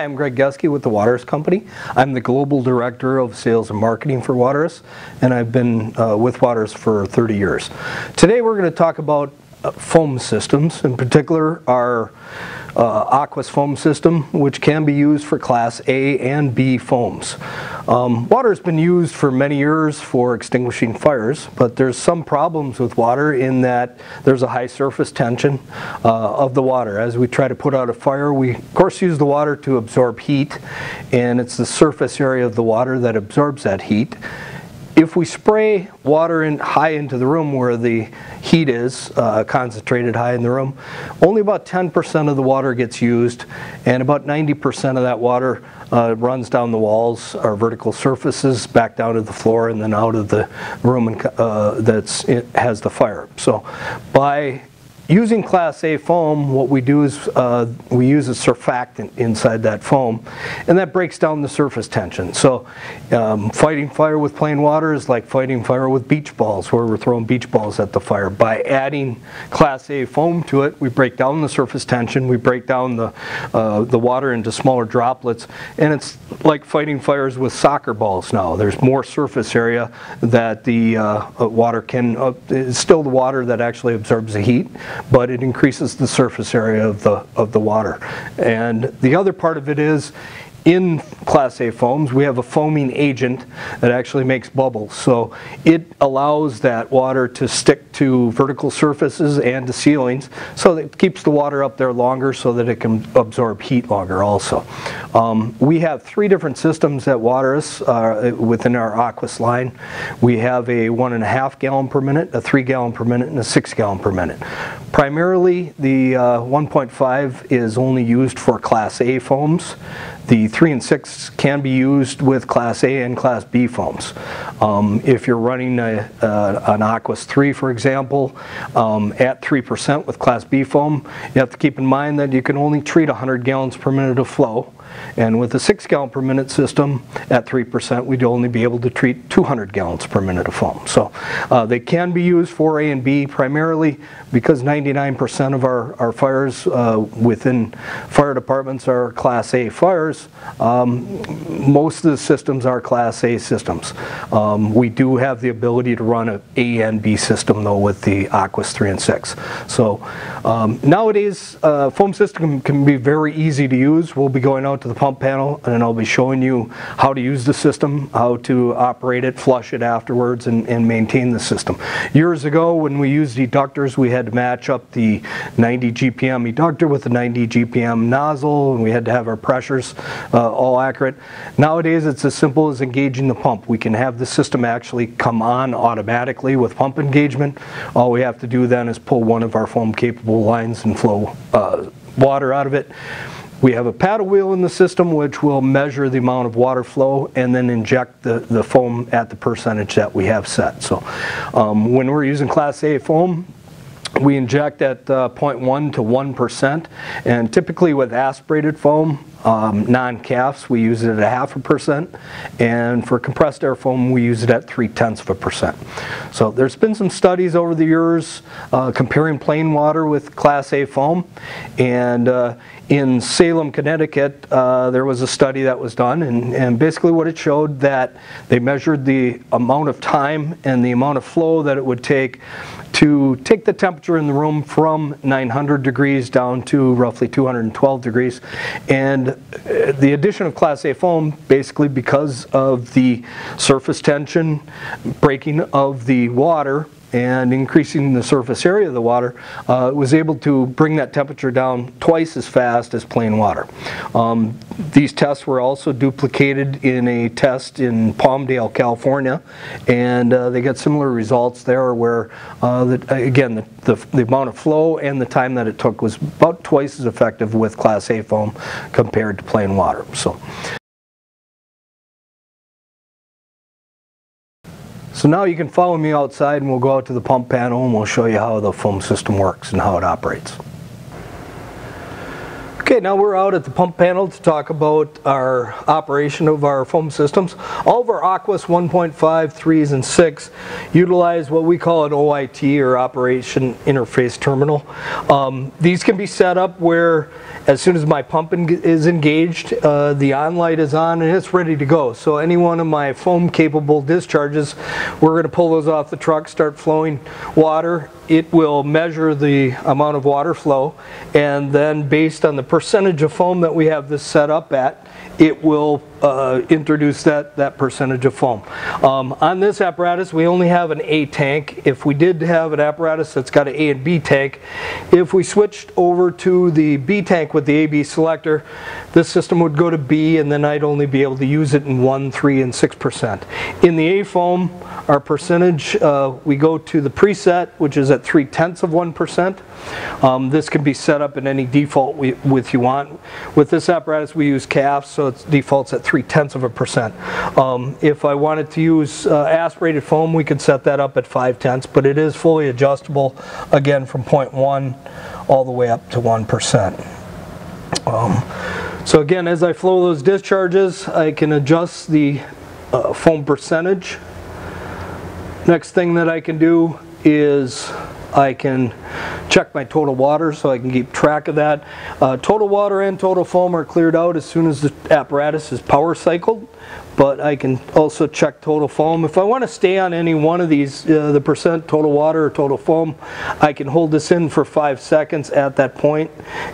Hi, I'm Gregg Geske with the Waterous Company. I'm the Global Director of Sales and Marketing for Waterous, and I've been uh, with Waterous for 30 years. Today we're going to talk about foam systems, in particular our uh, AQUIS foam system, which can be used for Class A and B foams. Um, water has been used for many years for extinguishing fires, but there's some problems with water in that there's a high surface tension uh, of the water. As we try to put out a fire, we of course use the water to absorb heat, and it's the surface area of the water that absorbs that heat. If we spray water in high into the room where the heat is uh, concentrated high in the room, only about 10% of the water gets used and about 90% of that water uh, runs down the walls or vertical surfaces back down to the floor and then out of the room uh, that has the fire. So by Using Class A foam, what we do is uh, we use a surfactant inside that foam, and that breaks down the surface tension. So um, fighting fire with plain water is like fighting fire with beach balls, where we're throwing beach balls at the fire. By adding Class A foam to it, we break down the surface tension, we break down the, uh, the water into smaller droplets, and it's like fighting fires with soccer balls now. There's more surface area that the uh, water can, uh, it's still the water that actually absorbs the heat, but it increases the surface area of the, of the water. And the other part of it is in Class A foams, we have a foaming agent that actually makes bubbles. So it allows that water to stick to vertical surfaces and to ceilings, so that it keeps the water up there longer so that it can absorb heat longer also. Um, we have three different systems at Waterous uh, within our AQUIS line. We have a one and a half gallon per minute, a three gallon per minute, and a six gallon per minute. Primarily, the uh, 1.5 is only used for Class A foams. The 3 and 6 can be used with Class A and Class B foams. Um, if you're running a, uh, an AQUIS 3, for example, um, at 3% with Class B foam, you have to keep in mind that you can only treat 100 gallons per minute of flow. And with a 6 gallon per minute system at 3%, we'd only be able to treat 200 gallons per minute of foam. So uh, they can be used for A and B primarily because 99% of our, our fires uh, within fire departments are Class A fires. Um, most of the systems are Class A systems. Um, we do have the ability to run an A and B system though with the AQUIS 3 and 6. So um, nowadays, uh, foam system can be very easy to use. We'll be going out to the pump panel and I'll be showing you how to use the system, how to operate it, flush it afterwards, and, and maintain the system. Years ago when we used eductors, we had to match up the 90 GPM eductor with the 90 GPM nozzle, and we had to have our pressures uh, all accurate. Nowadays it's as simple as engaging the pump. We can have the system actually come on automatically with pump engagement. All we have to do then is pull one of our foam capable lines and flow uh, water out of it. We have a paddle wheel in the system which will measure the amount of water flow and then inject the, the foam at the percentage that we have set. So um, when we're using Class A foam, we inject at uh, 0.1 to 1% and typically with aspirated foam um, non-CAFs, we use it at a half a percent, and for compressed air foam, we use it at three tenths of a percent. So there's been some studies over the years uh, comparing plain water with Class A foam, and uh, in Salem, Connecticut, uh, there was a study that was done, and, and, basically what it showed that they measured the amount of time and the amount of flow that it would take to take the temperature in the room from 900 degrees down to roughly 212 degrees. And uh, the addition of Class A foam, basically because of the surface tension, breaking of the water, and increasing the surface area of the water, uh, was able to bring that temperature down twice as fast as plain water. Um, these tests were also duplicated in a test in Palmdale, California, and uh, they got similar results there where, uh, the, again, the, the, the, amount of flow and the time that it took was about twice as effective with Class A foam compared to plain water. So. So now you can follow me outside and we'll go out to the pump panel and we'll show you how the foam system works and how it operates. Okay, now we're out at the pump panel to talk about our operation of our foam systems. All of our AQUIS 1.5, 3s, and 6 utilize what we call an OIT or Operation Interface Terminal. Um, these can be set up where as soon as my pump is engaged, uh, the on light is on and it's ready to go. So any one of my foam capable discharges, we're going to pull those off the truck, start flowing water. It will measure the amount of water flow and then based on the percentage of foam that we have this set up at, it will uh, introduce that, that percentage of foam. Um, on this apparatus, we only have an A tank. If we did have an apparatus that's got an A and B tank, if we switched over to the B tank with the AB selector, this system would go to B and then I'd only be able to use it in 1, 3, and 6%. In the A foam, our percentage, uh, we go to the preset, which is at 3 tenths of 1%. Um, this can be set up in any default we, with you want. With this apparatus, we use CAF, so it defaults at 3 tenths of a percent. Um, if I wanted to use uh, aspirated foam, we could set that up at 5 tenths, but it is fully adjustable, again, from 0.1 all the way up to 1%. Um, so again, as I flow those discharges, I can adjust the uh, foam percentage. Next thing that I can do is I can check my total water so I can keep track of that. Uh, total water and total foam are cleared out as soon as the apparatus is power cycled but I can also check total foam. If I want to stay on any one of these, uh, the percent total water or total foam, I can hold this in for five seconds at that point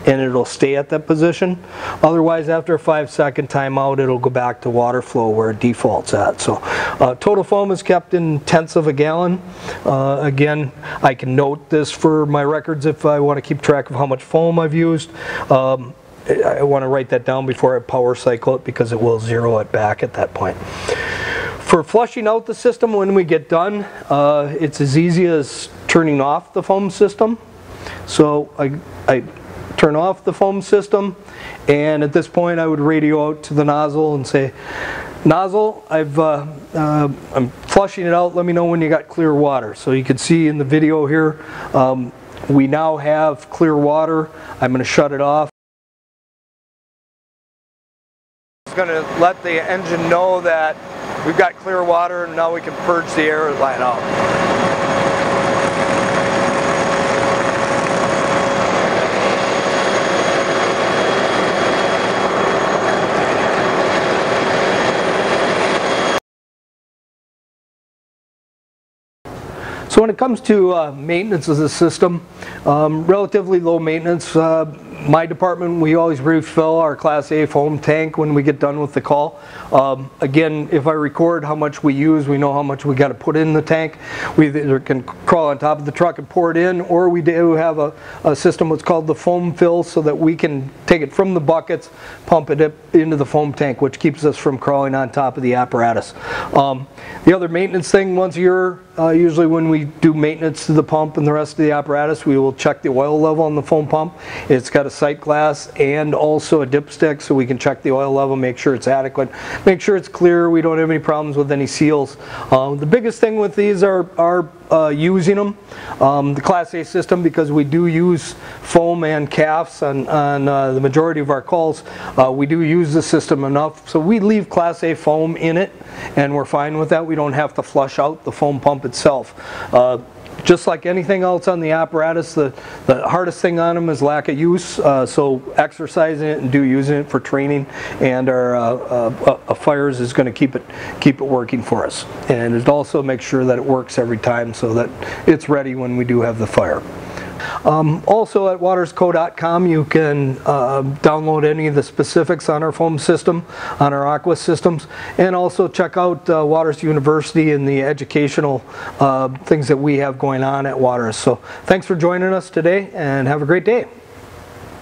and it'll stay at that position. Otherwise, after a five second timeout, it'll go back to water flow where it defaults at. So uh, total foam is kept in tenths of a gallon. Uh, again, I can note this for my records if I want to keep track of how much foam I've used. Um, I want to write that down before I power cycle it because it will zero it back at that point. For flushing out the system when we get done, uh, it's as easy as turning off the foam system. So I, I turn off the foam system and at this point I would radio out to the nozzle and say, nozzle, I've, uh, uh, I'm flushing it out, let me know when you got clear water. So you can see in the video here, um, we now have clear water. I'm going to shut it off. It's going to let the engine know that we've got clear water and now we can purge the air line out. When it comes to uh, maintenance of the system, um, relatively low maintenance. Uh, my department, we always refill our Class A foam tank when we get done with the call. Um, again, if I record how much we use, we know how much we got to put in the tank. We either can crawl on top of the truck and pour it in, or we do have a, a system what's called the foam fill so that we can take it from the buckets, pump it into the foam tank, which keeps us from crawling on top of the apparatus. Um, the other maintenance thing once a year, uh, usually when we do maintenance to the pump and the rest of the apparatus, we will check the oil level on the foam pump. It's got a sight glass and also a dipstick so we can check the oil level, make sure it's adequate, make sure it's clear, we don't have any problems with any seals. Uh, the biggest thing with these are, are uh, using them. Um, the Class A system, because we do use foam and CAFs on, on uh, the majority of our calls, uh, we do use the system enough. So we leave Class A foam in it and we're fine with that. We don't have to flush out the foam pump itself. Uh, just like anything else on the apparatus, the, the hardest thing on them is lack of use. Uh, so exercising it and do using it for training and our uh, uh, uh fires is going to keep it keep it working for us. And it also makes sure that it works every time so that it's ready when we do have the fire. Um, also at waterousco.com you can uh, download any of the specifics on our foam system, on our AQUIS systems, and also check out uh, Waterous University and the educational uh, things that we have going on at Waterous. So thanks for joining us today and have a great day.